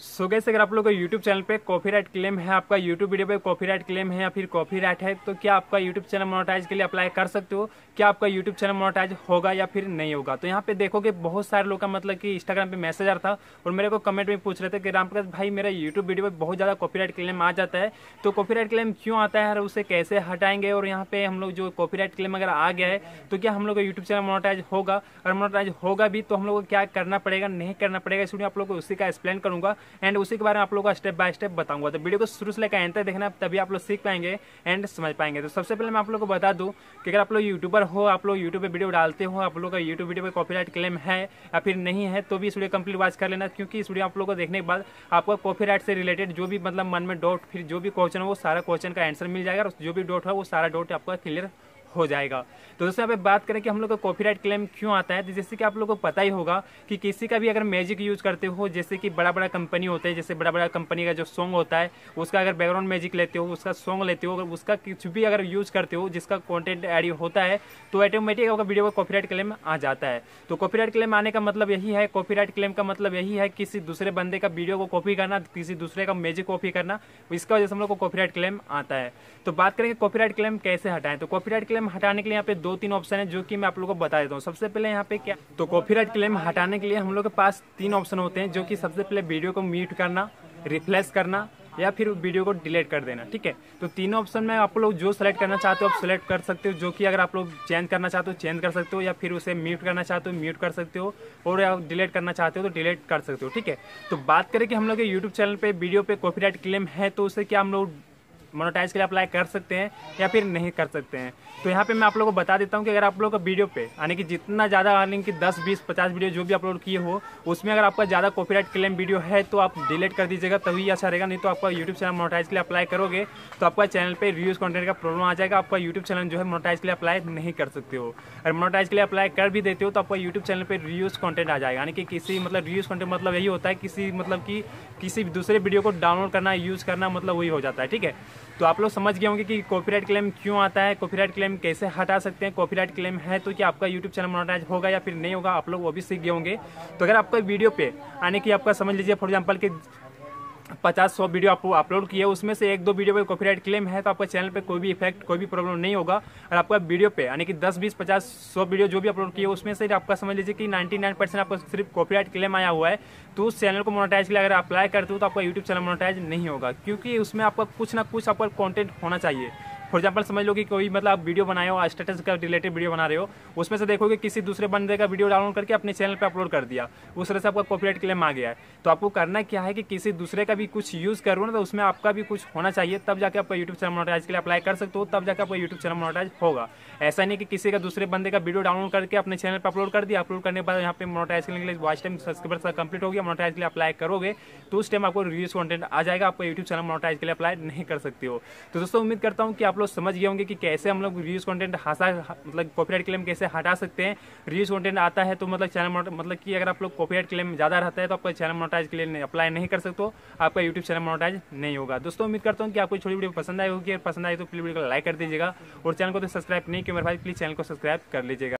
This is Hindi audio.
सो so गैस अगर आप लोग का यूट्यूब चैनल पे कॉपीराइट क्लेम है, आपका यूट्यूब वीडियो पे कॉपीराइट क्लेम है या फिर कॉपीराइट है तो क्या आपका यूट्यूब चैनल मोनेटाइज के लिए अप्लाई कर सकते हो? क्या आपका यूट्यूब चैनल मोनेटाइज होगा या फिर नहीं होगा? तो यहाँ पे देखोगे बहुत सारे लोग का मतलब कि इंस्टाग्राम पे मैसेज आ था और मेरे को कमेंट में पूछ रहे थे कि रामप्रकाश भाई, मेरा यूट्यूब वीडियो पे बहुत ज़्यादा कॉपीराइट क्लेम आ जाता है। तो कॉपीराइट क्लेम क्यों आता है और उसे कैसे हटाएँगे? और यहाँ पे हम लोग जो कॉपीराइट क्लेम अगर आ गया है तो क्या हम लोग का यूट्यूब चैनल मोनोटाइज होगा? और मोनेटाइज होगा भी तो हम लोग को क्या करना पड़ेगा? नहीं करना पड़ेगा इसलिए आप लोग को उसी का एक्सप्लेन करूँगा। एंड उसी के बारे में आप लोगों को स्टेप बाय स्टेप बताऊँगा। तो वीडियो को शुरू से लेकर एंड देखना, तभी आप लोग सीख पाएँगे एंड समझ पाएँगे। तो सबसे पहले मैं आप लोग को बता दूँ कि अगर आप लोग यूट्यूबर हो, आप लोग यूट्यूब पर वीडियो डालते हो, आप लोग का यूट्यूब वीडियो पे कॉपीराइट क्लेम है या फिर नहीं है तो भी इस वीडियो कंप्लीट वॉच कर लेना, क्योंकि इस वीडियो आप लोग को देखने के बाद आपको कॉपीराइट से रिलेटेड जो भी मतलब मन में डाउट फिर जो भी क्वेश्चन हो, वो सारा क्वेश्चन का आंसर मिल जाएगा और जो भी डाउट है, वो सारा डाउट आपका क्लियर हो जाएगा। तो दोस्तों, यहाँ पे बात करें कि हम लोग को कॉपीराइट क्लेम क्यों आता है तो जैसे कि आप लोगों को पता ही होगा कि किसी का भी अगर मैजिक यूज़ करते हो, जैसे कि बड़ा बड़ा कंपनी होते हैं, जैसे बड़ा बड़ा कंपनी का जो सॉन्ग होता है, उसका अगर बैकग्राउंड मैजिक लेते हो, उसका सॉन्ग लेते हो, अगर उसका कुछ भी अगर यूज़ करते हो, जिसका कॉन्टेंट एड होता है तो ऑटोमेटिक आपका वीडियो का कॉपीराइट क्लेम आ जाता है। तो कॉपीराइट क्लेम आने का मतलब यही है कॉपीराइट क्लेम का मतलब यही है किसी दूसरे बंदे का वीडियो को कॉपी करना, किसी दूसरे का मैजिक कॉपी करना, इसका वजह से हम लोग को कॉपीराइट क्लेम आता है। तो बात करेंगे कॉपीराइट क्लेम कैसे हटाएँ तो कॉपीराइट क्लेम हटाने के लिए यहाँ पे दो तीन ऑप्शन है जो कि मैं आप लोगों को बता देता हूँ। सबसे पहले यहाँ पे क्या तो कॉपीराइट क्लेम हटाने के लिए हम लोग के पास तीन ऑप्शन होते हैं, जो कि सबसे पहले वीडियो को म्यूट करना रिफ्लेश करना, या फिर वीडियो को डिलीट कर देना, ठीक है? तो तीनों ऑप्शन में आप लोग जो सेलेक्ट करना चाहते हो, आप सेलेक्ट कर सकते हो, जो कि अगर आप लोग चेंज करना चाहते हो चेंज कर सकते हो, या फिर उसे म्यूट करना चाहते हो म्यूट कर सकते हो, और या डिलीट करना चाहते हो तो डिलीट कर सकते हो, ठीक है? तो बात करें कि हम लोग के यूट्यूब चैनल पे वीडियो पे कॉपीराइट क्लेम है तो उसे क्या हम लोग मोनोटाइज के लिए अप्लाई कर सकते हैं या फिर नहीं कर सकते हैं। तो यहाँ पे मैं आप लोगों को बता देता हूँ कि अगर आप लोग का वीडियो पे, यानी कि जितना ज़्यादा अर्निंग की 10 20 50 वीडियो जो भी अपलोड किए हो, उसमें अगर आपका ज़्यादा कॉपीराइट क्लेम वीडियो है तो आप डिलीट कर दीजिएगा, तभी अच्छा रहेगा, नहीं तो आपका यूट्यूब चैनल मोनोटाइज के लिए अप्लाई करोगे तो आपका चैनल पर रिव्यूज़ कॉन्टेंट का प्रॉब्लम आ जाएगा, आपका यूट्यूब चैनल जो है मोनोटाइज के लिए अप्लाई नहीं कर सकते हो। अगर मोनोटाइज के लिए अप्लाई कर भी देते हो तो आपका यूट्यूब चैनल पर रिव्यूज़ कॉन्टेंट आ जाएगा, यानी कि किसी मतलब रिव्यूज़ कॉन्टेंट मतलब यही होता है, किसी मतलब कि किसी दूसरे वीडियो को डाउनलोड करना यूज़ करना मतलब वही हो जाता है, ठीक है? तो आप लोग समझ गए होंगे कि कॉपीराइट क्लेम क्यों आता है कॉपीराइट क्लेम कैसे हटा सकते हैं कॉपीराइट क्लेम है तो क्या आपका यूट्यूब चैनल मोनोटाइज होगा या फिर नहीं होगा, आप लोग वो भी सीख गए होंगे। तो अगर आपका वीडियो पे आने की आपका समझ लीजिए फॉर एग्ज़ाम्पल कि पचास सौ वीडियो आप अपलोड किए, उसमें से एक दो वीडियो पर कॉपीराइट क्लेम है तो आपका चैनल पे कोई भी इफ़ेक्ट कोई भी प्रॉब्लम नहीं होगा। और आपका वीडियो पे, यानी कि दस, बीस, पचास, सौ वीडियो जो भी अपलोड किए, उसमें से आपका समझ लीजिए कि 99 परसेंट आपका सिर्फ़ कॉपीराइट क्लेम आया हुआ है। तो उस चैनल को मोनोटाइज के लिए अगर अप्लाई करते हो तो आपका यूट्यूब चैनल मोनोटाइज नहीं होगा, क्योंकि उसमें आपका कुछ ना कुछ आपका कॉन्टेंट होना चाहिए। फॉर एग्ज़ाम्पल समझ लो कि कोई मतलब आप वीडियो बनाए हो स्टेटस का रिलेटेड वीडियो बना रहे हो, उसमें से देखोगे किसी दूसरे बंदे का वीडियो डाउनलोड करके अपने चैनल पे अपलोड कर दिया। उस तरह से आपका कॉपीराइट क्लेम आ गया है। तो आपको करना क्या है कि किसी दूसरे का भी कुछ यूज़ करो ना तो उसमें आपका भी कुछ होना चाहिए, तब जाके आपका यूट्यूब चैनल मोनोटाइज के लिए अप्लाई कर सकते हो, तब जाकर आपका यूट्यूब चैनल मोनोटाइज होगा। ऐसा नहीं कि किसी का दूसरे बंदे का वीडियो डाउनलोड करके अपने चैनल पर अपलोड कर दिया अपलोड करने के बाद यहाँ पे मोनोटाइज करने के लिए वॉच टाइम सब्सक्राइबर कंप्लीट हो गया मोनोटाइज के लिए अप्लाई करोगे तो उस टाइम आपको रिव्यूज़ कॉन्टेंट आ जाएगा, आपको यूट्यूब चैनल मोनोटाइज के लिए अप्लाई नहीं कर सकते हो। तो दोस्तों, उम्मीद करता हूँ कि आप लोग समझ गए होंगे कि कैसे हम लोग रिव्यूज़ कंटेंट हासा मतलब कॉपीराइट क्लेम कैसे हटा सकते हैं। रिव्यूज़ कंटेंट आता है तो मतलब चैनल मतलब कि अगर आप लोग कॉपीराइट क्लेम ज़्यादा रहता है तो आपका चैनल मोनोटाइज के लिए अप्लाई नहीं कर सकते आपका यूट्यूब चैनल मोनोटाइज नहीं होगा। दोस्तों, उम्मीद करता हूँ कि आपको छोटी वीडियो पसंद आई होगी। और पसंद आई तो प्लीज़ वीडियो को लाइक कर दीजिएगा। और चैनल को तो सब्सक्राइब नहीं किया मेरे भाई प्लीज़ चैनल को सब्सक्राइब कर लीजिएगा।